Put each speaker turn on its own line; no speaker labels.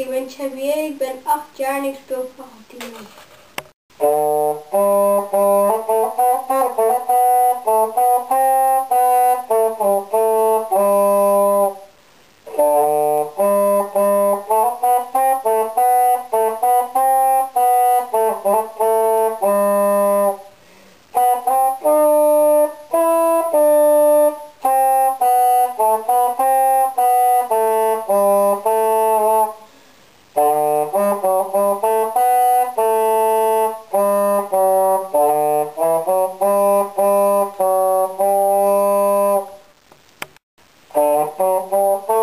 Ik ben Xavier, ik ben 8 jaar en ik speel Valentino. Thank you. Oh, oh, oh.